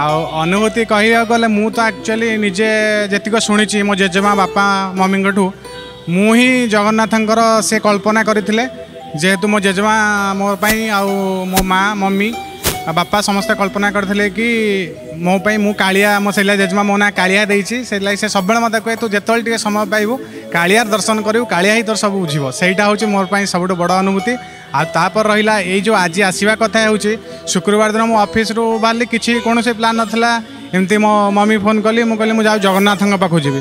ଆଉ ଅନୁଭୂତି କହିବାକୁ ଗଲେ ମୁଁ ତ ଆକ୍ଚୁଆଲି ନିଜେ ଯେତିକ ଶୁଣିଛି ମୋ ଜେଜେମା ବାପା ମମିଙ୍କଠୁ ମୁଁ ହିଁ ଜଗନ୍ନାଥଙ୍କର ସେ କଳ୍ପନା କରିଥିଲେ ଯେହେତୁ ମୋ ଜେଜେମା ମୋ ପାଇଁ ଆଉ ମୋ ମା ମମି ଆଉ ବାପା ସମସ୍ତେ କଳ୍ପନା କରିଥିଲେ କି ମୋ ପାଇଁ ମୁଁ କାଳିଆ ମୋ ସେଲା ଜେଜେମା ମୋ ନାଁ କାଳିଆ ଦେଇଛି ସେଥିଲାଗି ସେ ସବୁବେଳେ ମୋତେ କୁହେ ତୁ ଯେତେବେଳେ ଟିକେ ସମୟ ପାଇବୁ କାଳିଆର ଦର୍ଶନ କରିବୁ କାଳିଆ ହିଁ ତୋର ସବୁ ବୁଝିବ ସେଇଟା ହେଉଛି ମୋର ପାଇଁ ସବୁଠୁ ବଡ଼ ଅନୁଭୂତି ଆଉ ତାପରେ ରହିଲା ଏଇ ଯେଉଁ ଆଜି ଆସିବା କଥା ହେଉଛି শুক্রবার দিন মো অফিস রু বাহারি কিছু কোণী প্লান নথিলা এমতি মো মমি ফোন কলি মু কলি মু যাও জগন্নাথঙ্ক পাখু যাবি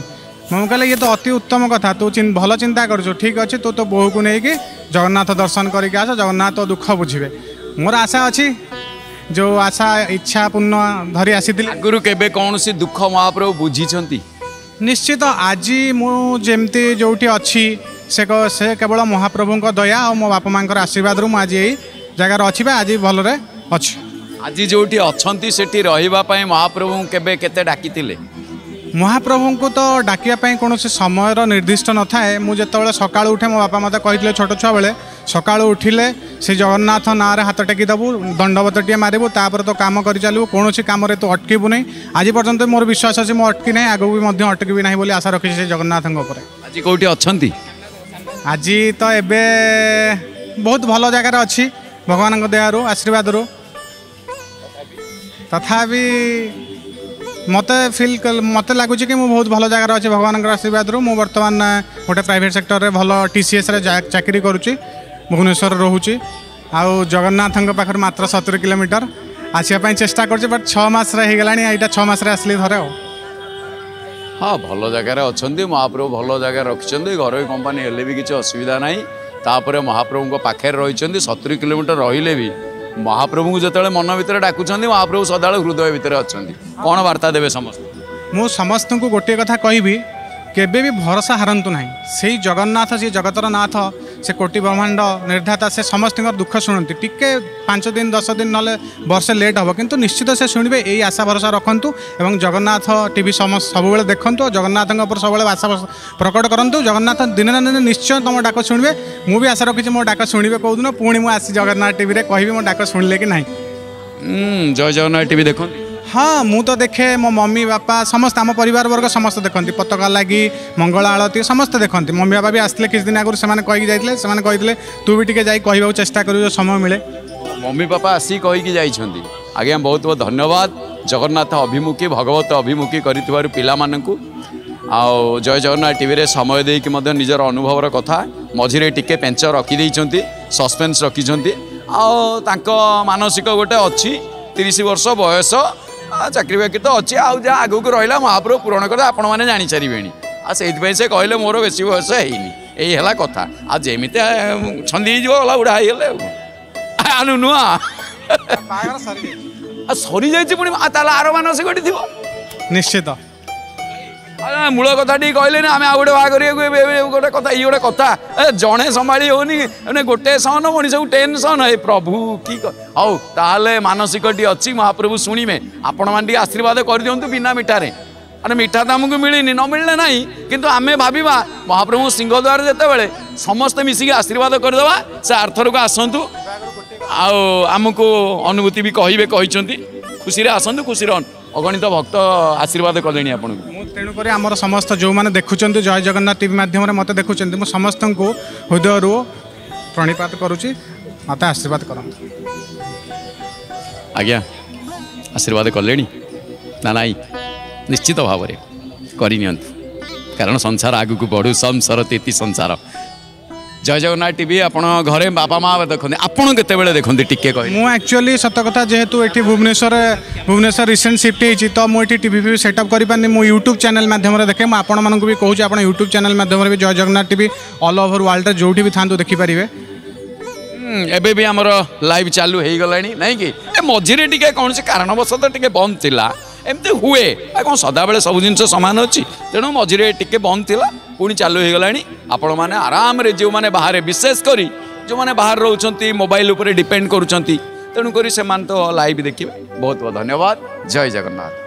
মমি কলে ইয়ে তো অতি উত্তম কথা তু ভালো চিন্তা করছো ঠিক আছে তু তো বউকু নেইকি জগন্নাথ দর্শন করিকি আস জগন্নাথ দুঃখ বুঝিবে মোর আশা অছি যে আশা ইচ্ছা পূর্ণ ধরি আসিলি আগর কেবে কোণী দুঃখ মহাপ্রভু বুঝিছেন নিশ্চিত আজি মু যেমতি যোটি অছি সে সে কেবল মহাপ্রভুঙ্ক দয়া ও মো বাপা মাঙ্কর আশীর্বাদরু মু আজি এই জায়গার অছি বা আজি ভালরে ଅଛି ଆଜି ଯେଉଁଠି ଅଛନ୍ତି ସେଠି ରହିବା ପାଇଁ ମହାପ୍ରଭୁଙ୍କୁ କେବେ କେତେ ଡାକିଥିଲେ ମହାପ୍ରଭୁଙ୍କୁ ତ ଡାକିବା ପାଇଁ କୌଣସି ସମୟର ନିର୍ଦ୍ଦିଷ୍ଟ ନଥାଏ ମୁଁ ଯେତେବେଳେ ସକାଳୁ ଉଠେ ମୋ ବାପା ମୋତେ କହିଥିଲେ ଛୋଟ ଛୁଆବେଳେ ସକାଳୁ ଉଠିଲେ ସେ ଜଗନ୍ନାଥ ନାଁରେ ହାତ ଟେକି ଦେବୁ ଦଣ୍ଡବତଟିଏ ମାରିବୁ ତାପରେ ତୋ କାମ କରିଚାଲିବୁ କୌଣସି କାମରେ ତୁ ଅଟକିବୁ ନାହିଁ ଆଜି ପର୍ଯ୍ୟନ୍ତ ମୋର ବିଶ୍ୱାସ ଅଛି ମୁଁ ଅଟକି ନାହିଁ ଆଗକୁ ବି ମଧ୍ୟ ଅଟକିବି ନାହିଁ ବୋଲି ଆଶା ରଖିଛି ସେ ଜଗନ୍ନାଥଙ୍କ ଉପରେ ଆଜି କେଉଁଠି ଅଛନ୍ତି ଆଜି ତ ଏବେ ବହୁତ ଭଲ ଜାଗାରେ ଅଛି ଭଗବାନଙ୍କ ଦୟାରୁ ଆଶୀର୍ବାଦରୁ ତଥାପି ମୋତେ ଫିଲ୍ ମୋତେ ଲାଗୁଛି କି ମୁଁ ବହୁତ ଭଲ ଜାଗାରେ ଅଛି ଭଗବାନଙ୍କର ଆଶୀର୍ବାଦରୁ ମୁଁ ବର୍ତ୍ତମାନ ଗୋଟେ ପ୍ରାଇଭେଟ୍ ସେକ୍ଟରରେ ଭଲ ଟି ସି ଏସ୍ରେ ଚାକିରି କରୁଛି ଭୁବନେଶ୍ୱରରେ ରହୁଛି ଆଉ ଜଗନ୍ନାଥଙ୍କ ପାଖରୁ ମାତ୍ର ସତୁରି କିଲୋମିଟର ଆସିବା ପାଇଁ ଚେଷ୍ଟା କରୁଛି ବଟ୍ ଛଅ ମାସରେ ହେଇଗଲାଣି ଏଇଟା ଛଅ ମାସରେ ଆସିଲି ଥରେ ଆଉ ହଁ ଭଲ ଜାଗାରେ ଅଛନ୍ତି ମହାପ୍ରଭୁ ଭଲ ଜାଗାରେ ରଖିଛନ୍ତି ଘରୋଇ କମ୍ପାନୀ ହେଲେ ବି କିଛି ଅସୁବିଧା ନାହିଁ ତାପରେ ମହାପ୍ରଭୁଙ୍କ ପାଖରେ ରହିଛନ୍ତି ସତୁରି କିଲୋମିଟର ରହିଲେ ବି ମହାପ୍ରଭୁଙ୍କୁ ଯେତେବେଳେ ମନ ଭିତରେ ଡାକୁଛନ୍ତି ମହାପ୍ରଭୁ ସଦାବେଳେ ହୃଦୟ ଭିତରେ ଅଛନ୍ତି କ'ଣ ବାର୍ତ୍ତା ଦେବେ ସମସ୍ତେ ମୁଁ ସମସ୍ତଙ୍କୁ ଗୋଟିଏ କଥା କହିବି କେବେ ବି ଭରସା ହାରନ୍ତୁ ନାହିଁ ସେଇ ଜଗନ୍ନାଥ ଯିଏ ଜଗତର ନାଥ ସେ କୋଟି ବ୍ରହ୍ମାଣ୍ଡ ନିର୍ଦ୍ଧାତା ସେ ସମସ୍ତଙ୍କର ଦୁଃଖ ଶୁଣନ୍ତି ଟିକେ ପାଞ୍ଚ ଦିନ ଦଶ ଦିନ ନହେଲେ ବର୍ଷେ ଲେଟ୍ ହେବ କିନ୍ତୁ ନିଶ୍ଚିତ ସେ ଶୁଣିବେ ଏଇ ଆଶା ଭରସା ରଖନ୍ତୁ ଏବଂ ଜଗନ୍ନାଥ ଟିଭି ସବୁବେଳେ ଦେଖନ୍ତୁ ଜଗନ୍ନାଥଙ୍କ ଉପରେ ସବୁବେଳେ ଆଶା ପ୍ରକଟ କରନ୍ତୁ ଜଗନ୍ନାଥ ଦିନେ ନା ଦିନେ ନିଶ୍ଚୟ ତୁମ ଡାକ ଶୁଣିବେ ମୁଁ ବି ଆଶା ରଖିଛି ମୋ ଡାକ ଶୁଣିବେ କେଉଁଦିନ ପୁଣି ମୁଁ ଆସି ଜଗନ୍ନାଥ ଟିଭିରେ କହିବି ମୋ ଡାକ ଶୁଣିଲେ କି ନାହିଁ ଜୟ ଜଗନ୍ନାଥ ଟିଭି ଦେଖନ୍ତୁ ହଁ ମୁଁ ତ ଦେଖେ ମୋ ମମି ବାପା ସମସ୍ତେ ଆମ ପରିବାରବର୍ଗ ସମସ୍ତେ ଦେଖନ୍ତି ପତକା ଲାଗି ମଙ୍ଗଳ ଆଳତୀ ସମସ୍ତେ ଦେଖନ୍ତି ମମି ବାପା ବି ଆସିଥିଲେ କିଛି ଦିନ ଆଗରୁ ସେମାନେ କହିକି ଯାଇଥିଲେ ସେମାନେ କହିଥିଲେ ତୁ ବି ଟିକେ ଯାଇ କହିବାକୁ ଚେଷ୍ଟା କରିବୁ ସମୟ ମିଳେ ମମି ବାପା ଆସି କହିକି ଯାଇଛନ୍ତି ଆଜ୍ଞା ବହୁତ ବହୁତ ଧନ୍ୟବାଦ ଜଗନ୍ନାଥ ଅଭିମୁଖୀ ଭଗବତ ଅଭିମୁଖୀ କରିଥିବାରୁ ପିଲାମାନଙ୍କୁ ଆଉ ଜୟ ଜଗନ୍ନାଥ ଟିଭିରେ ସମୟ ଦେଇକି ମଧ୍ୟ ନିଜର ଅନୁଭବର କଥା ମଝିରେ ଟିକେ ପେଞ୍ଚ ରଖିଦେଇଛନ୍ତି ସସ୍ପେନ୍ସ ରଖିଛନ୍ତି ଆଉ ତାଙ୍କ ମାନସିକ ଗୋଟେ ଅଛି ତିରିଶ ବର୍ଷ ବୟସ ଚାକିରି ବାକିରି ତ ଅଛି ଆଉ ଯାହା ଆଗକୁ ରହିଲା ମହାପ୍ରଭୁ ପୂରଣ କରିଦେ ଆପଣମାନେ ଜାଣିସାରିବେଣି ଆଉ ସେଇଥିପାଇଁ ସେ କହିଲେ ମୋର ବେଶୀ ବୟସ ହେଇନି ଏଇ ହେଲା କଥା ଆଉ ଯେମିତି ଛନ୍ଦି ହେଇଯିବ ଗଲା ବୁଢ଼ା ହେଇଗଲେ ଆଉ ସରିଯାଇଛି ପୁଣି ତାହେଲେ ଆର ମାନସିକଟି ଥିବ ନିଶ୍ଚିତ ମୂଳ କଥା ଟିକେ କହିଲେ ନା ଆମେ ଆଉ ଗୋଟେ ବାହା କରିବାକୁ ଏବେ ଏବେ ଗୋଟେ କଥା ଇଏ ଗୋଟେ କଥା ଏ ଜଣେ ସମ୍ଭାଳି ହେଉନି ମାନେ ଗୋଟେ ସହନ ମଣିଷକୁ ଟେନସନ୍ ଏ ପ୍ରଭୁ କି ହଉ ତାହେଲେ ମାନସିକଟି ଅଛି ମହାପ୍ରଭୁ ଶୁଣିବେ ଆପଣମାନେ ଟିକେ ଆଶୀର୍ବାଦ କରିଦିଅନ୍ତୁ ବିନା ମିଠାରେ ମାନେ ମିଠା ତ ଆମକୁ ମିଳିନି ନ ମିଳିଲେ ନାହିଁ କିନ୍ତୁ ଆମେ ଭାବିବା ମହାପ୍ରଭୁ ସିଂହଦ୍ୱାର ଯେତେବେଳେ ସମସ୍ତେ ମିଶିକି ଆଶୀର୍ବାଦ କରିଦେବା ସେ ଆର୍ଥରକୁ ଆସନ୍ତୁ ଆଉ ଆମକୁ ଅନୁଭୂତି ବି କହିବେ କହିଛନ୍ତି ଖୁସିରେ ଆସନ୍ତୁ ଖୁସିରେ ଅଗଣିତ ଭକ୍ତ ଆଶୀର୍ବାଦ କଲେଣି ଆପଣଙ୍କୁ तर समस्त जो देखुन्छ जय जगन्नाथ टिभी माध्यम मकुन्छ म समस्तु हृदयहरू प्रणिपत गरु म आशीर्वाद गरी नै निश्चित भावी गरिसार आगको बढु संसार तेती संसार জয় জগন্নাথ টিভি আপনার ঘরে বাপা মা দেখতে আপনার কেতবে দেখুন টিকি মু আকচুয়ালি সত কথা যেহেতু এটি ভুবনেশ্বর ভুবনেশ্বর রিসেন্ট সিফ্ট হয়েছি তো মু এটি টিভি ফিভি সেটঅপ করে পারি মু ইউট্যুব চ্যানেল মাধ্যমে দেখে মু আপনার বি কুচি আপনার ইউট্যুব চ্যানেল মাধ্যমে B Joy Jagannath TV all over ওয়ার্ল্ডে যেটি বি থাকে দেখিপারে এবে বি আমার লাইভ চালু হয়ে গলা নাইকি এ মঝিরে টিকি কোণী কারণবশত টিকি বন্ধ লা ଏମିତି ହୁଏ ଆଉ କ'ଣ ସଦାବେଳେ ସବୁ ଜିନିଷ ସମାନ ଅଛି ତେଣୁ ମଝିରେ ଟିକେ ବନ୍ଦ ଥିଲା ପୁଣି ଚାଲୁ ହେଇଗଲାଣି ଆପଣମାନେ ଆରାମରେ ଯେଉଁମାନେ ବାହାରେ ବିଶେଷ କରି ଯେଉଁମାନେ ବାହାରେ ରହୁଛନ୍ତି ମୋବାଇଲ ଉପରେ ଡିପେଣ୍ଡ କରୁଛନ୍ତି ତେଣୁକରି ସେମାନେ ତ ଲାଇଭ୍ ଦେଖିବେ ବହୁତ ବହୁତ ଧନ୍ୟବାଦ ଜୟ ଜଗନ୍ନାଥ